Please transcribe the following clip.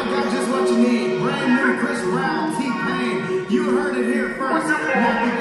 I got just what you need. Brand new Chris Brown, T-Pain. You heard it here first.